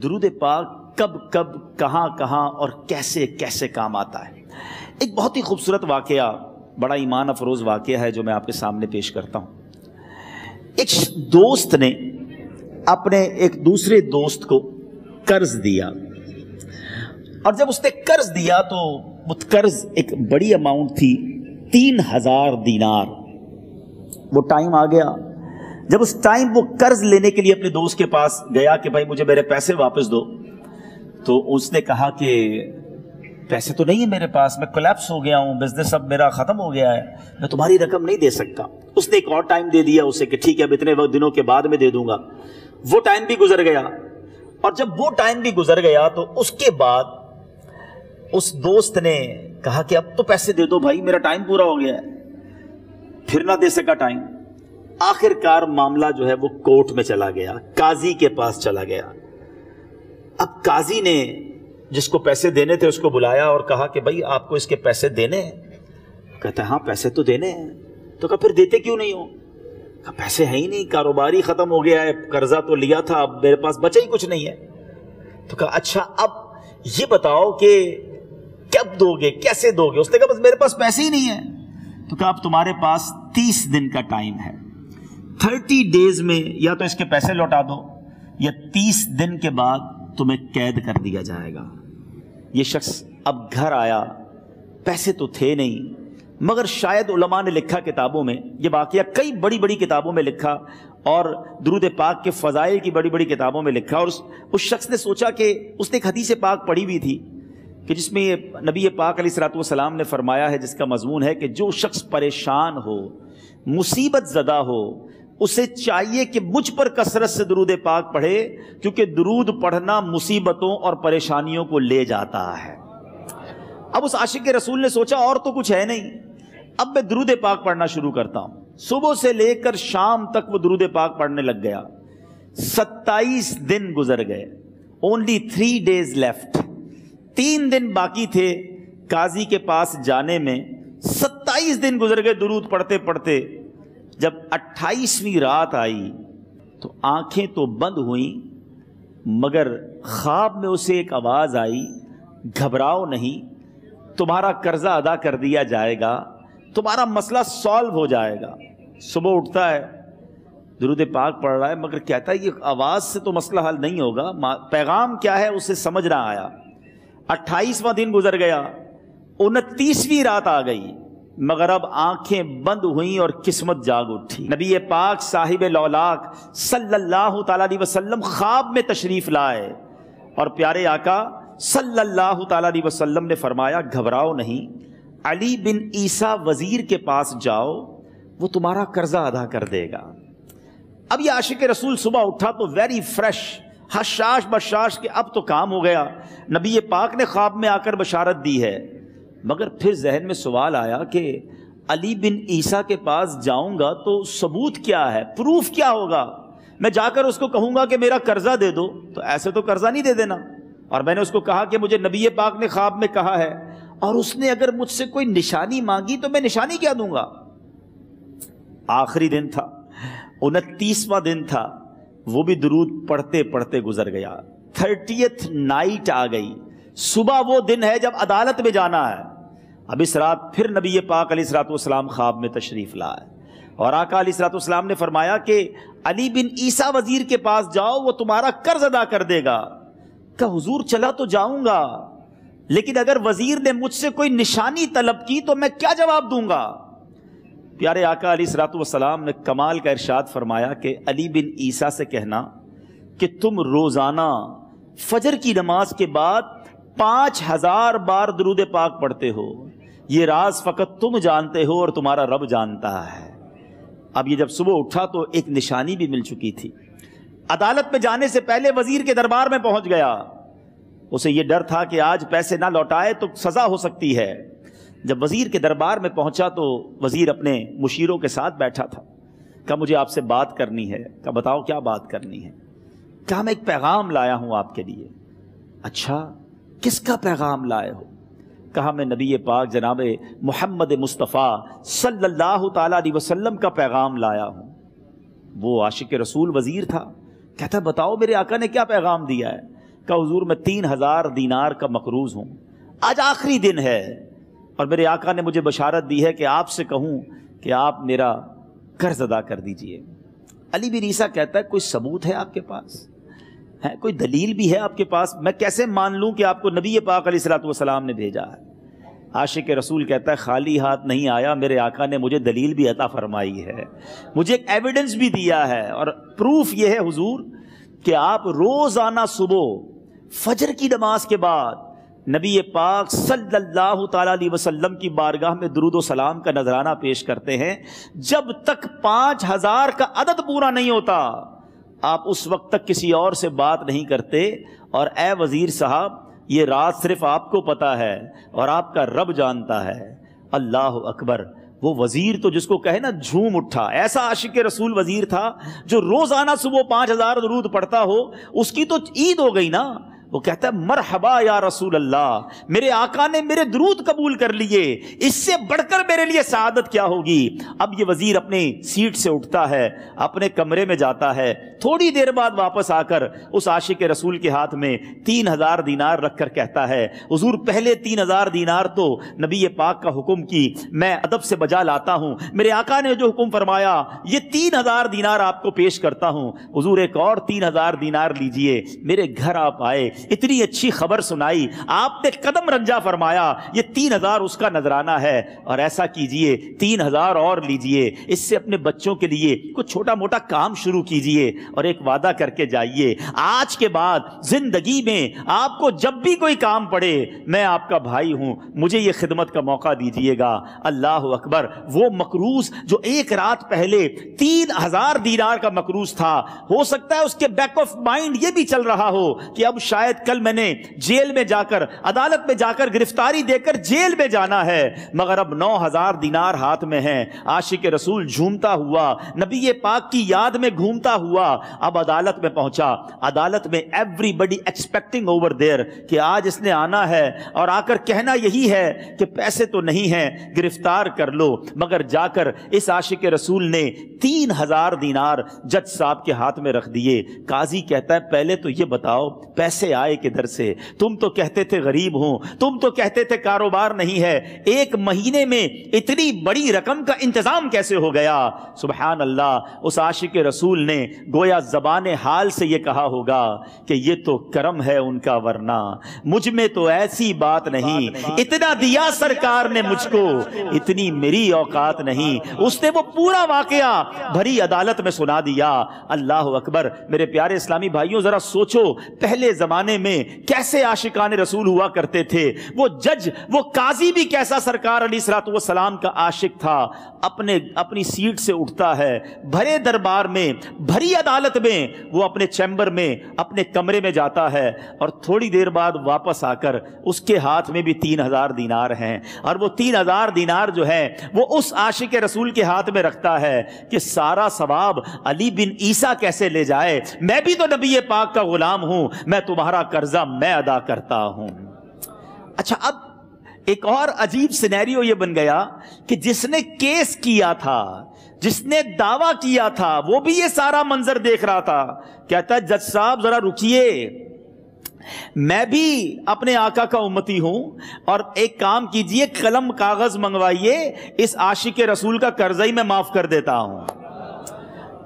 दरूद पाक कब कब, कहाँ कहाँ और कैसे कैसे काम आता है। एक बहुत ही खूबसूरत वाक़या, बड़ा ईमान अफरोज़ वाक़ है जो मैं आपके सामने पेश करता हूँ। एक दोस्त ने अपने एक दूसरे दोस्त को कर्ज दिया। और जब उसने कर्ज दिया तो वो कर्ज एक बड़ी अमाउंट थी, तीन हज़ार दीनार। वो टाइम आ गया जब उस टाइम वो कर्ज लेने के लिए अपने दोस्त के पास गया कि भाई मुझे मेरे पैसे वापस दो तो उसने कहा कि पैसे तो नहीं है मेरे पास, मैं कोलैप्स हो गया हूँ बिज़नेस अब मेरा ख़त्म हो गया है, मैं तुम्हारी रकम नहीं दे सकता। उसने एक और टाइम दे दिया उसे कि ठीक है, अब इतने वक्त दिनों के बाद में दे दूँगा। वो टाइम भी गुजर गया। और जब वो टाइम भी गुजर गया तो उसके बाद उस दोस्त ने कहा कि अब तो पैसे दे दो भाई, मेरा टाइम पूरा हो गया है। फिर ना दे सका टाइम आखिरकार मामला जो है वो कोर्ट में चला गया, काजी के पास चला गया। अब काजी ने जिसको पैसे देने थे उसको बुलाया और कहा कि भाई, आपको इसके पैसे देने हैं? कहता हाँ पैसे तो देने हैं। तो कहा, फिर देते क्यों नहीं हो? कहा, पैसे है ही नहीं, कारोबार ही खत्म हो गया है, कर्जा तो लिया था, अब मेरे पास बचा ही कुछ नहीं है। तो कहा अच्छा अब ये बताओ कि कब दोगे, कैसे दोगे? उसने कहा, बस मेरे पास पैसे ही नहीं है। तो कहा, अब तुम्हारे पास तीस दिन का टाइम है। थर्टी डेज़ में या तो इसके पैसे लौटा दो या तीस दिन के बाद तुम्हें कैद कर दिया जाएगा। ये शख्स अब घर आया पैसे तो थे नहीं मगर शायद उलमा ने लिखा किताबों में ये वाक़ कई बड़ी बड़ी किताबों में लिखा और दरूद पाक के फ़जाइल की बड़ी बड़ी किताबों में लिखा और उस, उस शख्स ने सोचा कि उसने एक हदीस पाक पढ़ी हुई थी कि जिसमें ये नबी पाक सलाम ने फरमाया है जिसका मजमून है कि जो शख्स परेशान हो मुसीबत ज़दा हो उसे चाहिए कि मुझ पर कसरत से दरूद पाक पढ़े, क्योंकि दरूद पढ़ना मुसीबतों और परेशानियों को ले जाता है। अब उस आशिक के रसूल ने सोचा, और तो कुछ है नहीं। अब मैं दरूद पाक पढ़ना शुरू करता हूँ। सुबह से लेकर शाम तक वो दरूद पाक पढ़ने लग गया। सत्ताईस दिन गुजर गए। ओनली थ्री डेज़ लेफ़्ट तीन दिन बाकी थे काजी के पास जाने में। सत्ताईस दिन गुजर गए दुरूद पढ़ते पढ़ते जब अट्ठाईसवीं रात आई तो आँखें तो बंद हुई, मगर ख्वाब में उसे एक आवाज़ आई, घबराओ नहीं, तुम्हारा कर्जा अदा कर दिया जाएगा, तुम्हारा मसला सॉल्व हो जाएगा। सुबह उठता है, दरुद पाक पढ़ रहा है, मगर कहता है, ये आवाज़ से तो मसला हल नहीं होगा पैगाम क्या है उसे समझ ना आया। अट्ठाईसवां दिन गुजर गया, उनतीसवीं रात आ गई मगर अब आँखें बंद हुई और किस्मत जाग उठी। नबी पाक साहिब लौलाक सल्लल्लाहु अलैहि वसल्लम ख्वाब में तशरीफ़ लाए। और प्यारे आका, सल्लल्लाहु अलैहि वसल्लम ने फरमाया, घबराओ नहीं। अली बिन ईसा वज़ीर के पास जाओ, वो तुम्हारा कर्जा अदा कर देगा। अब ये आशिक रसूल सुबह उठा तो वेरी फ्रेश हशाश बशाश के अब तो काम हो गया। नबी पाक ने ख्वाब में आकर बशारत दी है। मगर फिर जहन में सवाल आया कि अली बिन ईसा के पास जाऊँगा तो सबूत क्या है? प्रूफ क्या होगा? मैं जाकर उसको कहूँगा कि मेरा कर्जा दे दो। तो ऐसे तो कर्जा नहीं दे देना। और मैंने उसको कहा कि मुझे नबी पाक ने ख्वाब में कहा है, और उसने अगर मुझसे कोई निशानी मांगी तो मैं निशानी क्या दूँगा? आखिरी दिन था, उनतीसवां दिन था, वो भी दरूद पढ़ते पढ़ते गुजर गया। थर्टियथ नाइट आ गई। सुबह वो दिन है जब अदालत में जाना है। अब इस रात फिर नबी पाक सलाम ख्वाब में तशरीफ़ लाए। और आका अली सलाम ने फरमाया कि, अली बिन ईसा वज़ीर के पास जाओ, वो तुम्हारा कर्ज अदा कर देगा। का हुजूर, चला तो जाऊँगा। लेकिन अगर वज़ीर ने मुझसे कोई निशानी तलब की तो मैं क्या जवाब दूँगा? प्यारे आका अली सलाम ने कमाल का इरशाद फरमाया कि, अली बिन ईसा से कहना कि तुम रोज़ाना फजर की नमाज़ के बाद पाँच हज़ार बार दरूद पाक पढ़ते हो। ये राज फकत तुम जानते हो और तुम्हारा रब जानता है। अब ये जब सुबह उठा तो एक निशानी भी मिल चुकी थी। अदालत में जाने से पहले वज़ीर के दरबार में पहुँच गया। उसे यह डर था कि आज पैसे ना लौटाए तो सजा हो सकती है। जब वज़ीर के दरबार में पहुँचा तो वज़ीर अपने मुशीरों के साथ बैठा था। कहा, मुझे आपसे बात करनी है। कहा, बताओ, क्या बात करनी है? कहा, मैं एक पैगाम लाया हूँ आपके लिए। अच्छा किसका पैगाम लाए हो? कहा मैं नबी पाक जनाब मोहम्मद मुस्तफ़ा सल्लल्लाहु अलैहि वसल्लम का पैगाम लाया हूँ। वो आशिक रसूल वज़ीर था। कहता, बताओ मेरे आका ने क्या पैगाम दिया है? का हजूर, मैं तीन हज़ार दीनार का मकरूज हूँ। आज आखिरी दिन है और मेरे आका ने मुझे बशारत दी है कि आपसे कहूँ कि आप मेरा कर्ज अदा कर दीजिए। अली बिन ईसा कहता है, कोई सबूत है आपके पास? है? कोई दलील भी है आपके पास? मैं कैसे मान लूँ कि आपको नबी पाक सलाम ने भेजा है? आशिक रसूल कहता है, खाली हाथ नहीं आया, मेरे आका ने मुझे दलील भी अता फरमाई है। मुझे एक एविडेंस भी दिया है और प्रूफ यह है, हुजूर, कि आप रोज़ाना सुबह फजर की नमाज़ के बाद नबी पाक सल्लल्लाहु अलैहि वसल्लम की बारगाह में दरूद सलाम का नजराना पेश करते हैं। जब तक पाँच हज़ार का अदद पूरा नहीं होता आप उस वक्त तक किसी और से बात नहीं करते और ए वज़ीर साहब, ये रात सिर्फ़ आपको पता है और आपका रब जानता है। अल्लाह अकबर। वो वज़ीर तो जिसको कहे ना, झूम उठा। ऐसा आशिक रसूल वज़ीर था जो रोज़ाना सुबह पाँच हज़ार दरूद पढ़ता हो, उसकी तो ईद हो गई ना। वो कहता है, मरहबा या रसूल अल्लाह मेरे आका ने मेरे दरूद कबूल कर लिए, इससे बढ़कर मेरे लिए सादत क्या होगी? अब ये वज़ीर अपने सीट से उठता है, अपने कमरे में जाता है, थोड़ी देर बाद वापस आकर उस आशिक रसूल के हाथ में तीन हज़ार दीनार रखकर कहता है, हजूर, पहले तीन हज़ार दीनार तो नबी पाक का हुक्म की मैं अदब से बजा लाता हूँ। मेरे आका ने जो हुक्म फरमाया, ये तीन हज़ार दीनार आपको पेश करता हूँ। हजूर, एक और तीन हज़ार दीनार लीजिए, मेरे घर आप आए इतनी अच्छी खबर सुनाई। आपने कदम रंजा फरमाया, ये तीन हज़ार उसका नजराना है। और ऐसा कीजिए, तीन हज़ार और लीजिए। इससे अपने बच्चों के लिए कुछ छोटा मोटा काम शुरू कीजिए और एक वादा करके जाइए। आज के बाद ज़िंदगी में आपको जब भी कोई काम पड़े, मैं आपका भाई हूँ। मुझे ये खिदमत का मौका दीजिएगा। अल्लाह अकबर। वो मकरूज जो एक रात पहले तीन हज़ार दीनार का मकरूज था। हो सकता है उसके बैक ऑफ़ माइंड ये भी चल रहा हो कि अब शायद शायद कल मैंने जेल में जाकर, अदालत में जाकर गिरफ्तारी देकर जेल में जाना है, मगर अब नौ हज़ार दिनार हाथ में है। आशिक रसूल झूमता हुआ, नबी पाक की याद में घूमता हुआ, अब अदालत में पहुँचा। अदालत में एवरीबडी एक्सपेक्टिंग ओवर देयर कि आज इसने आना है, और आकर कहना यही है कि पैसे तो नहीं है, गिरफ़्तार कर लो। मगर जाकर इस आशिक रसूल ने तीन हज़ार दिनार जज साहब के हाथ में रख दिए। काजी कहता है, पहले तो ये बताओ, पैसे आए किधर से? तुम तो कहते थे गरीब हो। तुम तो कहते थे कारोबार नहीं है। एक महीने में इतनी बड़ी रकम का इंतज़ाम कैसे हो गया? सुबहान अल्लाह उस आशिक रसूल ने गोया जबान हाल से यह कहा होगा कि ये तो करम है उनका वरना। मुझमें तो ऐसी बात नहीं। इतना दिया सरकार ने मुझको। इतनी मेरी औकात नहीं। उसने वो पूरा वाकया भरी अदालत में सुना दिया। अल्लाह अकबर, मेरे प्यारे इस्लामी भाइयों, जरा सोचो, पहले जमाने जमाने में कैसे आशिकान रसूल हुआ करते थे? वो जज, वो काजी भी कैसा सरकार अली सलाम का आशिक था? अपने, अपनी सीट से उठता है, भरे दरबार में, भरी अदालत में, वो अपने चैम्बर में, अपने कमरे में जाता है और थोड़ी देर बाद वापस आकर उसके हाथ में भी तीन हज़ार दीनार हैं। और वो तीन हज़ार दीनार जो है, वो उस आशिक रसूल के हाथ में रखता है कि सारा सवाब अली बिन ईसा कैसे ले जाए? मैं भी तो नबी पाक का गुलाम हूँ, मैं तुम्हारा कर्जा मैं अदा करता हूँ। अच्छा अब एक और अजीब सिनेरियो ये बन गया कि जिसने केस किया था, जिसने दावा किया था, वो भी ये सारा मंजर देख रहा था। कहता जज साहब, जरा रुकिए। मैं भी अपने आका का उम्मती हूँ और एक काम कीजिए, कलम कागज़ मंगवाइए, इस आशिक रसूल का कर्जा ही मैं माफ़ कर देता हूँ।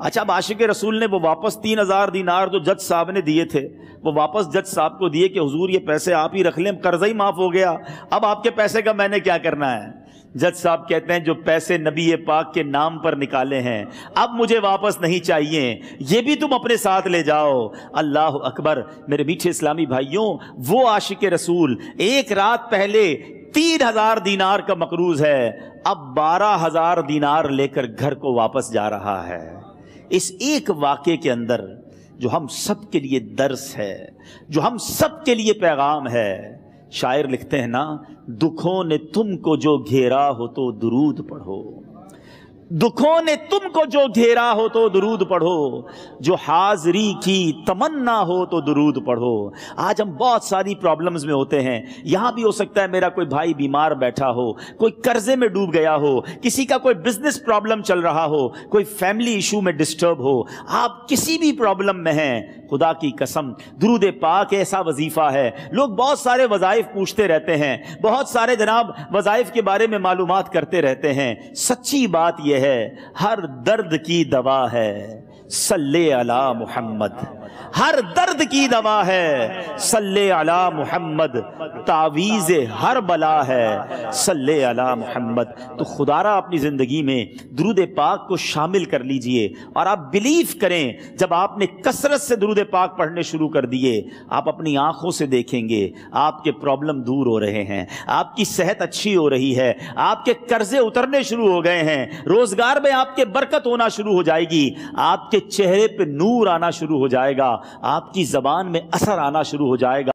अच्छा अब आशिक रसूल ने वो वापस तीन हज़ार दिनार जो जज साहब ने दिए थे, वो वापस जज साहब को दिए कि हुजूर, ये पैसे आप ही रख लें, कर्जा ही माफ़ हो गया। अब आपके पैसे का मैंने क्या करना है? जज साहब कहते हैं, जो पैसे नबी पाक के नाम पर निकाले हैं, अब मुझे वापस नहीं चाहिए। ये भी तुम अपने साथ ले जाओ। अल्लाह अकबर, मेरे मीठे इस्लामी भाइयों, वो आशिक रसूल, एक रात पहले तीन हज़ार दीनार का मकरूज है, अब बारह हज़ार दीनार लेकर घर को वापस जा रहा है। इस एक वाक्य के अंदर जो हम सब के लिए दर्स है, जो हम सब के लिए पैगाम है, शायर लिखते हैं ना, दुखों ने तुमको जो घेरा हो तो दुरूद पढ़ो। दुखों ने तुमको जो घेरा हो तो दुरूद पढ़ो, जो हाजरी की तमन्ना हो तो दुरूद पढ़ो। आज हम बहुत सारी प्रॉब्लम्स में होते हैं। यहाँ भी हो सकता है मेरा कोई भाई बीमार बैठा हो, कोई कर्जे में डूब गया हो, किसी का कोई बिज़नेस प्रॉब्लम चल रहा हो, कोई फैमिली इशू में डिस्टर्ब हो। आप किसी भी प्रॉब्लम में हैं, खुदा की कसम, दुरूद पाक ऐसा वजीफा है। लोग बहुत सारे वजाइफ पूछते रहते हैं, बहुत सारे जनाब वजाइफ के बारे में मालूम करते रहते हैं। सच्ची बात यह है। हर दर्द की दवा है। सल्ले अला मोहम्मद। हर दर्द की दवा है। सल्ले अला मोहम्मद। तावीज़ हर बला है। सल्ले अला मोहम्मद। तो खुदारा अपनी ज़िंदगी में दरुद पाक को शामिल कर लीजिए और आप बिलीव करें, जब आपने कसरत से दरुद पाक पढ़ने शुरू कर दिए, आप अपनी आँखों से देखेंगे, आपके प्रॉब्लम दूर हो रहे हैं, आपकी सेहत अच्छी हो रही है, आपके कर्जे उतरने शुरू हो गए हैं, रोज़गार में आपके बरकत होना शुरू हो जाएगी आपके चेहरे पे नूर आना शुरू हो जाएगा, आपकी जबान में असर आना शुरू हो जाएगा।